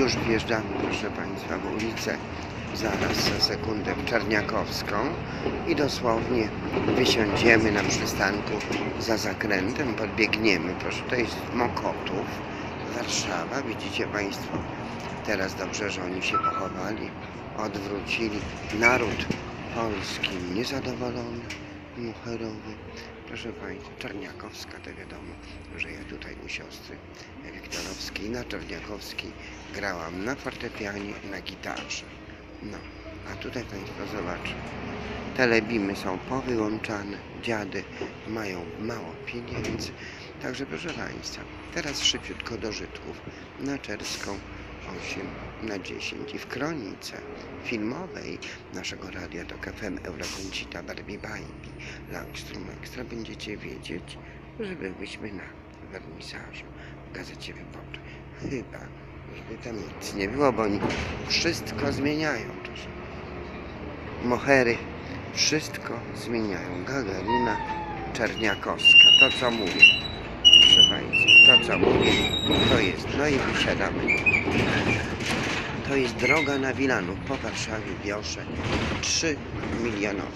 Już wjeżdżamy, proszę Państwa, w ulicę. Zaraz za sekundę w Czarniakowską i dosłownie wysiądziemy na przystanku za zakrętem, podbiegniemy, proszę, to jest Mokotów, Warszawa, widzicie Państwo, teraz dobrze, że oni się pochowali, odwrócili, naród polski niezadowolony, mucherowy, proszę Państwa, Czarniakowska, to wiadomo, że ja tutaj u siostry Wiktorowskiej na Czarniakowskiej grałam na fortepianie, na gitarze. No, a tutaj Państwo zobaczą. Telebimy są powyłączane, dziady mają mało pieniędzy. Także proszę Państwa, teraz szybciutko do Żydków na Czerską 8 na 10 i w kronice filmowej naszego radia to Eurokoncita Barbie Baby Langstrom Extra będziecie wiedzieć, że byłyśmy na wernisażu w Gazecie Wyborczej. Chyba, żeby tam nic nie było, bo oni wszystko zmieniają. Mohery wszystko zmieniają. Gagarina Czerniakowska. To co mówię. Proszę Państwa, to co mówię, to jest. No i wysiadamy. To jest droga na Wilanów po Warszawie Wiosze 3 milionowe.